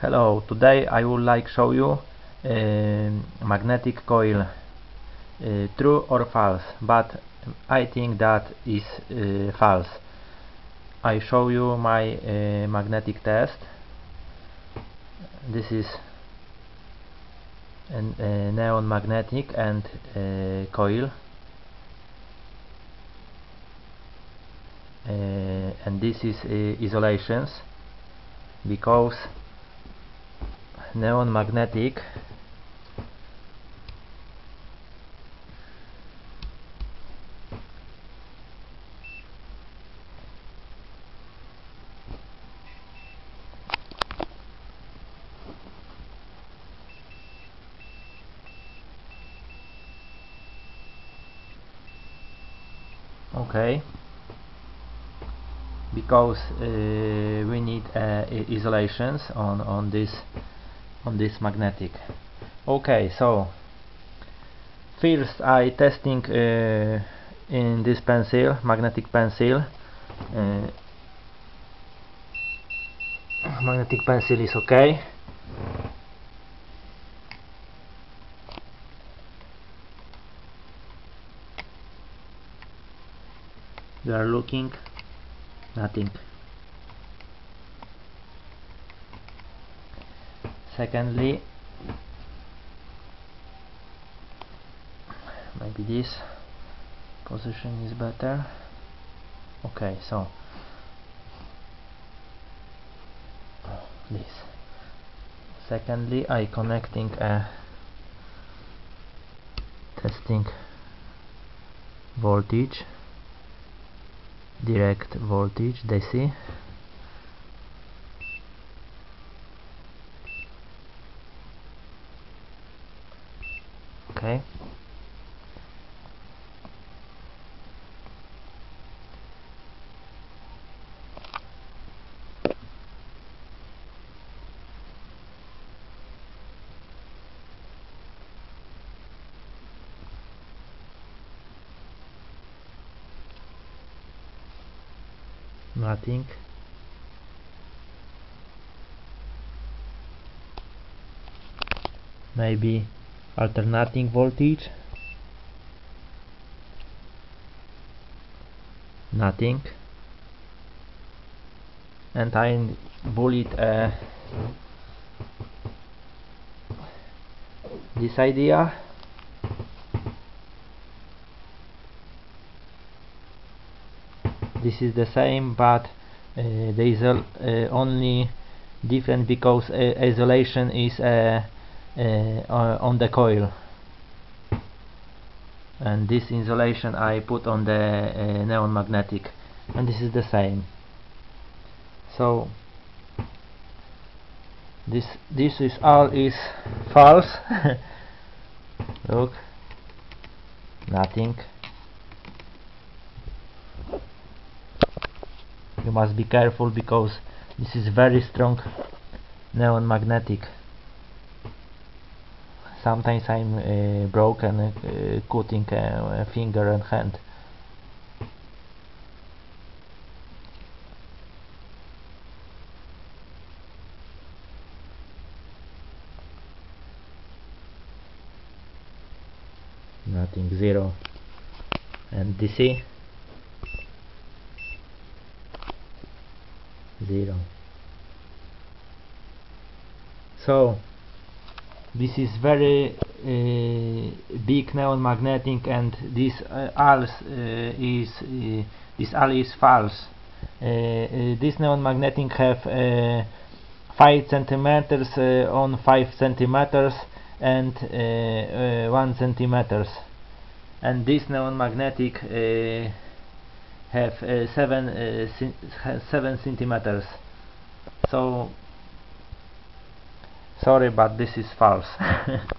Hello, today I would like show you um, magnetic coil uh, true or false but I think that is uh, false. I show you my uh, magnetic test. This is a neon magnetic and uh, coil. Uh, and this is uh, isolations because neon magnetic. Okay because uh, we need uh, isolations on on this on this magnetic. Okay so first I testing uh, in this pencil magnetic pencil. Uh, magnetic pencil is okay. We are looking nothing secondly maybe this position is better. Okay so this. Secondly I connecting a testing voltage direct voltage DC okay. Nothing. Maybe alternating voltage. Nothing. And I bullet uh, this idea. This is the same but uh, there is uh, only different because uh, isolation is uh, uh, on the coil. And this insulation I put on the uh, neon magnetic. And this is the same. So this this is all is false. Look. Nothing. You must be careful because this is very strong neon magnetic sometimes I'm uh, broken uh, cutting a, a finger and hand. Nothing zero. And DC zero. So this is very uh, big neon magnetic and this uh, uh, is uh, this all is false. Uh, uh, this neon magnetic have 5 centimeters on 5 centimeters and 1 centimeters. And this neon magnetic have uh, 7 uh, 7 centimeters. So sorry but this is false